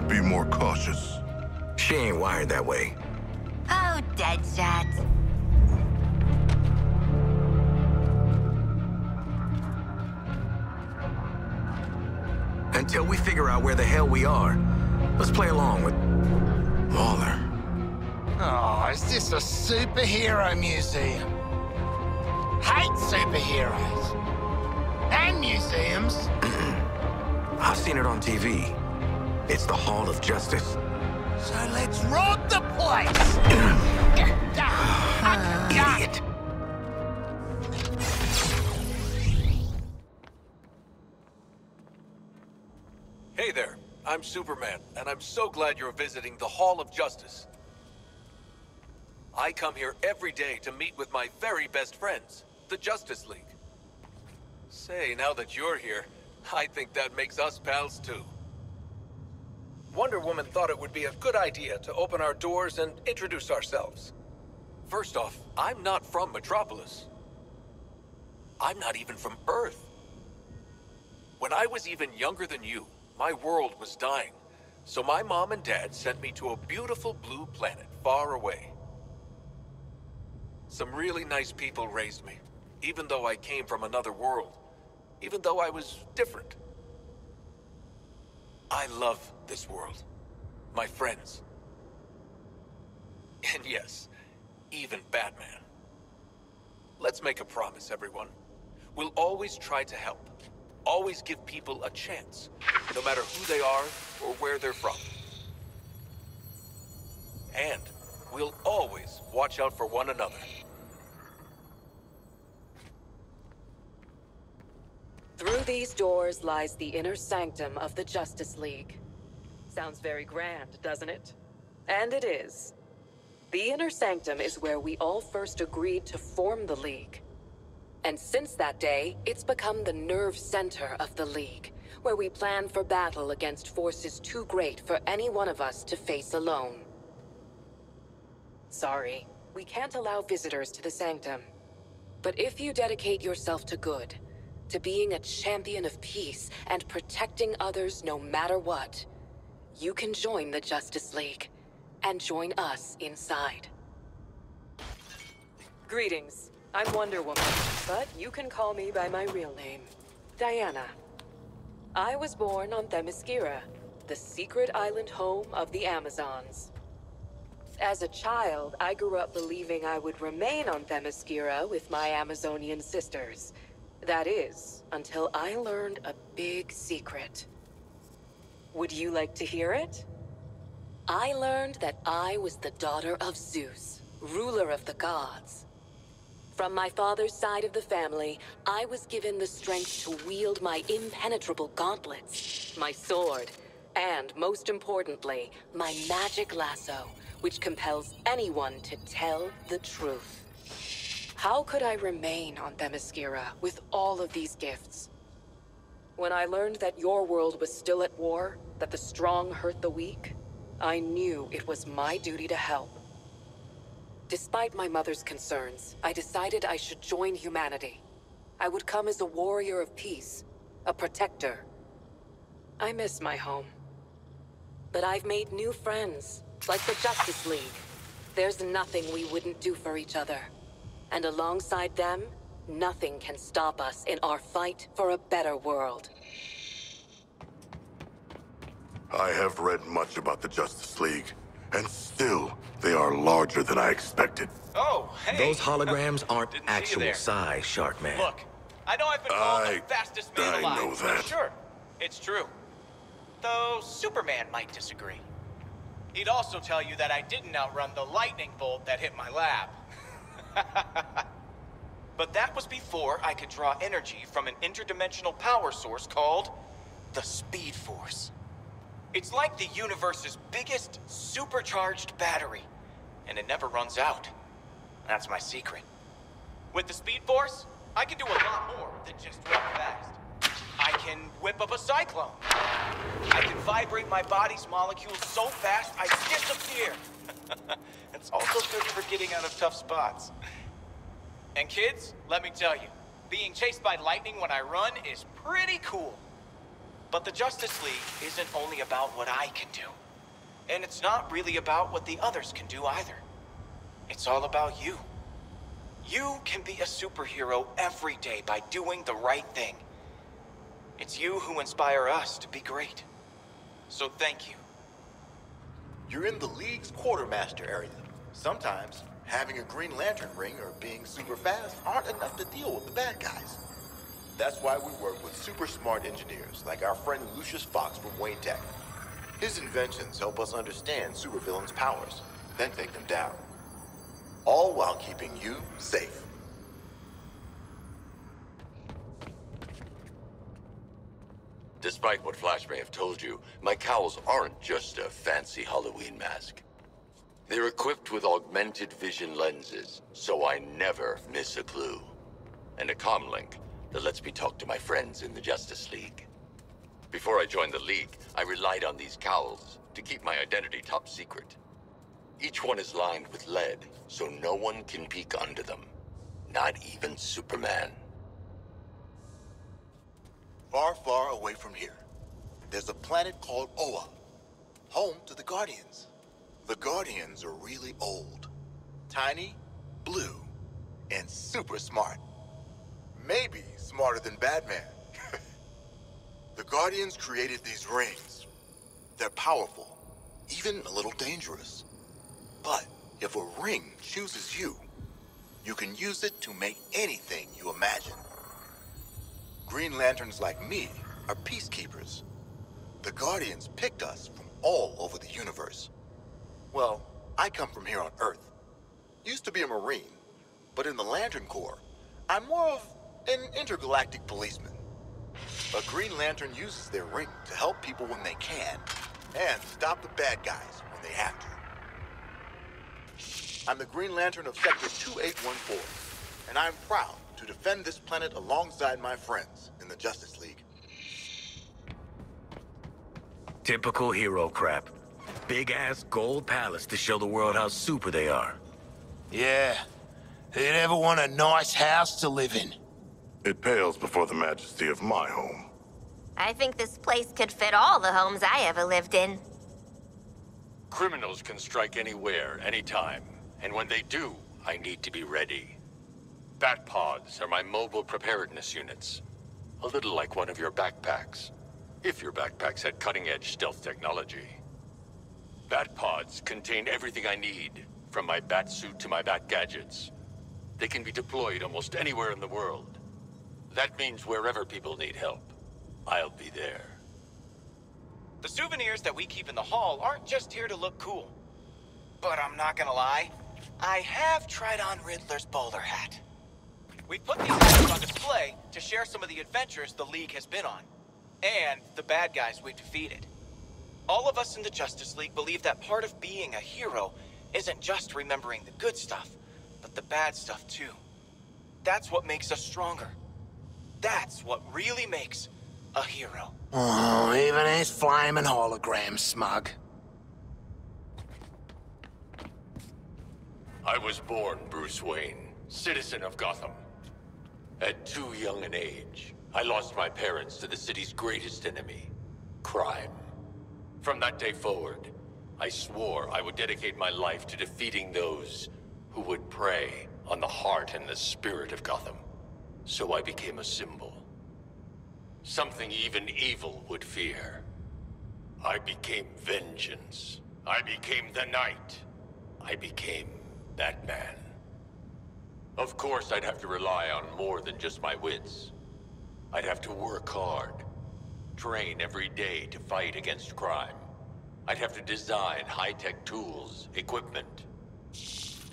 not be more cautious? She ain't wired that way. Oh, Deadshot. Until we figure out where the hell we are, let's play along with Waller. Oh, is this a superhero museum? Hate superheroes. And museums. I've seen it on TV. It's the Hall of Justice. So let's rob the place! Idiot. Hey there, I'm Superman, and I'm so glad you're visiting the Hall of Justice. I come here every day to meet with my very best friends, the Justice League. Say, now that you're here, I think that makes us pals too. Wonder Woman thought it would be a good idea to open our doors and introduce ourselves. First off, I'm not from Metropolis. I'm not even from Earth. When I was even younger than you, my world was dying. So my mom and dad sent me to a beautiful blue planet far away. Some really nice people raised me, even though I came from another world, even though I was different. I love this world, my friends. And yes, even Batman. Let's make a promise, everyone. We'll always try to help. Always give people a chance, no matter who they are or where they're from. And we'll always watch out for one another. Through these doors lies the inner sanctum of the Justice League. Sounds very grand, doesn't it? And it is. The inner sanctum is where we all first agreed to form the League. And since that day, it's become the nerve center of the League, where we plan for battle against forces too great for any one of us to face alone. Sorry, we can't allow visitors to the sanctum. But if you dedicate yourself to good, to being a champion of peace and protecting others no matter what, you can join the Justice League and join us inside. Greetings. I'm Wonder Woman, but you can call me by my real name, Diana. I was born on Themyscira, the secret island home of the Amazons. As a child, I grew up believing I would remain on Themyscira with my Amazonian sisters. That is, until I learned a big secret. Would you like to hear it? I learned that I was the daughter of Zeus, ruler of the gods. From my father's side of the family, I was given the strength to wield my impenetrable gauntlets, my sword, and most importantly, my magic lasso, which compels anyone to tell the truth. How could I remain on Themyscira with all of these gifts? When I learned that your world was still at war, that the strong hurt the weak, I knew it was my duty to help. Despite my mother's concerns, I decided I should join humanity. I would come as a warrior of peace, a protector. I miss my home. But I've made new friends, like the Justice League. There's nothing we wouldn't do for each other. And alongside them, nothing can stop us in our fight for a better world. I have read much about the Justice League, and still, they are larger than I expected. Oh, hey! Those holograms aren't Didn't see you actual there. size, Sharkman. Look, I know I've been called I- the fastest man I alive. know that. Sure, it's true. Though Superman might disagree. He'd also tell you that I didn't outrun the lightning bolt that hit my lab. but that was before I could draw energy from an interdimensional power source called the Speed Force. It's like the universe's biggest supercharged battery, and it never runs out. That's my secret. With the Speed Force, I can do a lot more than just run fast. I can whip up a cyclone. I can vibrate my body's molecules so fast I disappear. it's also good for getting out of tough spots. And kids, let me tell you, being chased by lightning when I run is pretty cool. But the Justice League isn't only about what I can do. And it's not really about what the others can do either. It's all about you. You can be a superhero every day by doing the right thing. It's you who inspire us to be great. So thank you. You're in the League's quartermaster area. Sometimes, having a Green Lantern ring or being super fast aren't enough to deal with the bad guys. That's why we work with super smart engineers like our friend Lucius Fox from Wayne Tech. His inventions help us understand supervillains' powers, then take them down. All while keeping you safe. Despite what Flash may have told you, my cowls aren't just a fancy Halloween mask. They're equipped with augmented vision lenses, so I never miss a clue. And a comlink that lets me talk to my friends in the Justice League. Before I joined the League, I relied on these cowls to keep my identity top secret. Each one is lined with lead, so no one can peek under them. Not even Superman. Far, far away from here, there's a planet called Oa, home to the Guardians. The Guardians are really old, tiny, blue, and super smart. Maybe smarter than Batman. the Guardians created these rings. They're powerful, even a little dangerous. But if a ring chooses you, you can use it to make anything you imagine. Green Lanterns like me are peacekeepers. The Guardians picked us from all over the universe. Well, I come from here on Earth. Used to be a Marine, but in the Lantern Corps, I'm more of an intergalactic policeman. A Green Lantern uses their ring to help people when they can, and stop the bad guys when they have to. I'm the Green Lantern of Sector 2814, and I'm proud to defend this planet alongside my friends in the Justice League. Typical hero crap. Big ass gold palace to show the world how super they are. Yeah. Who'd ever want a nice house to live in? It pales before the majesty of my home. I think this place could fit all the homes I ever lived in. Criminals can strike anywhere, anytime. And when they do, I need to be ready. Bat pods are my mobile preparedness units. A little like one of your backpacks. If your backpacks had cutting-edge stealth technology. Bat pods contain everything I need, from my bat suit to my bat gadgets. They can be deployed almost anywhere in the world. That means wherever people need help, I'll be there. The souvenirs that we keep in the hall aren't just here to look cool. But I'm not gonna lie, I have tried on Riddler's bowler hat. We put these hats on display to share some of the adventures the League has been on, and the bad guys we've defeated. All of us in the Justice League believe that part of being a hero isn't just remembering the good stuff, but the bad stuff too. That's what makes us stronger. That's what really makes a hero. Oh, even his flaming hologram smug. I was born Bruce Wayne, citizen of Gotham. At too young an age, I lost my parents to the city's greatest enemy, crime. From that day forward, I swore I would dedicate my life to defeating those who would prey on the heart and the spirit of Gotham. So I became a symbol. Something even evil would fear. I became vengeance. I became the Knight. I became Batman. Of course, I'd have to rely on more than just my wits. I'd have to work hard, train every day to fight against crime. I'd have to design high-tech tools, equipment,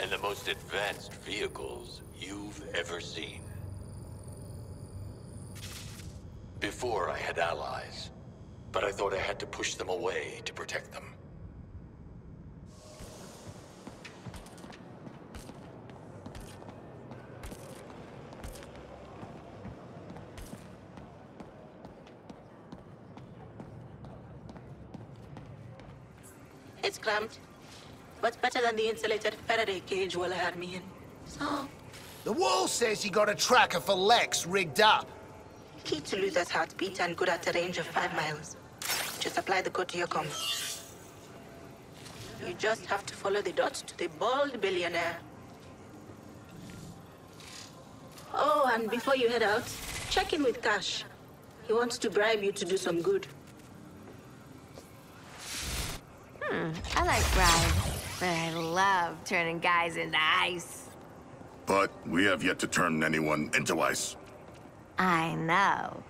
and the most advanced vehicles you've ever seen. Before I had allies, but I thought I had to push them away to protect them. It's cramped, but better than the insulated Faraday cage Will had me in. So, Waller says you got a tracker for Lex rigged up. key to Luthor's heartbeat and good at a range of five miles. Just apply the code to your com. You just have to follow the dots to the bald billionaire. Oh, and before you head out, check in with Cash. He wants to bribe you to do some good. Hmm, I like bribes, but I love turning guys into ice. But we have yet to turn anyone into ice. I know.